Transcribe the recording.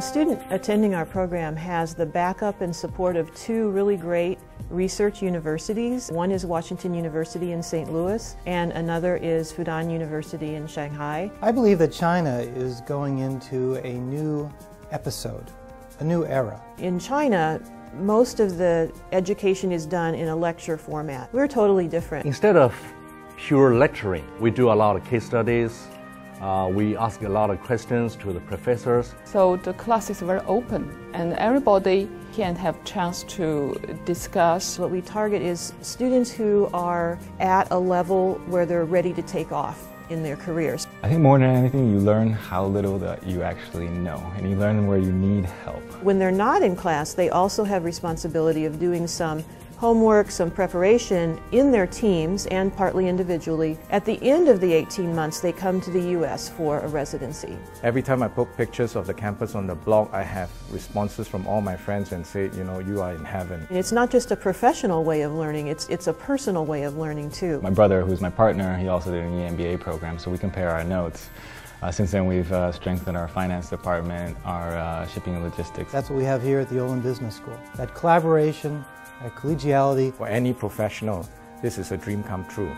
A student attending our program has the backup and support of two really great research universities. One is Washington University in St. Louis, and another is Fudan University in Shanghai. I believe that China is going into a new episode, a new era. In China, most of the education is done in a lecture format. We're totally different. Instead of pure lecturing, we do a lot of case studies. Uh, we ask a lot of questions to the professors. So the class is very open and everybody can have chance to discuss. What we target is students who are at a level where they're ready to take off in their careers. I think more than anything, you learn how little that you actually know, and you learn where you need help. When they're not in class, they also have responsibility of doing some homework, some preparation in their teams and partly individually. At the end of the 18 months, they come to the U.S. for a residency. Every time I put pictures of the campus on the blog, I have responses from all my friends and say, you know, you are in heaven. And it's not just a professional way of learning, it's, it's a personal way of learning too. My brother, who's my partner, he also did an EMBA program, so we compare our notes. Uh, since then, we've uh, strengthened our finance department, our uh, shipping and logistics. That's what we have here at the Olin Business School. That collaboration, that collegiality. For any professional, this is a dream come true.